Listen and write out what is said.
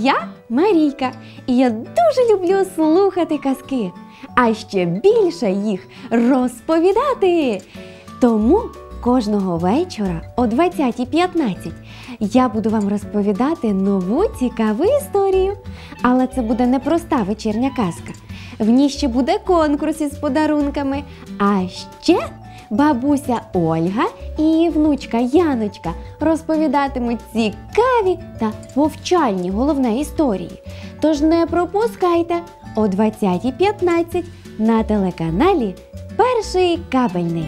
Я Марійка, і я дуже люблю слухати казки, а ще більше їх розповідати. Тому кожного вечора о 20.15 я буду вам розповідати нову цікаву історію. Але це буде не проста вечірня казка. В ній ще буде конкурс із подарунками. А ще бабуся Ольга і внучка Яночка розповідатимуть цікаві та повчальні головне історії. Тож не пропускайте о 20.15 на телеканалі Перший кабельний.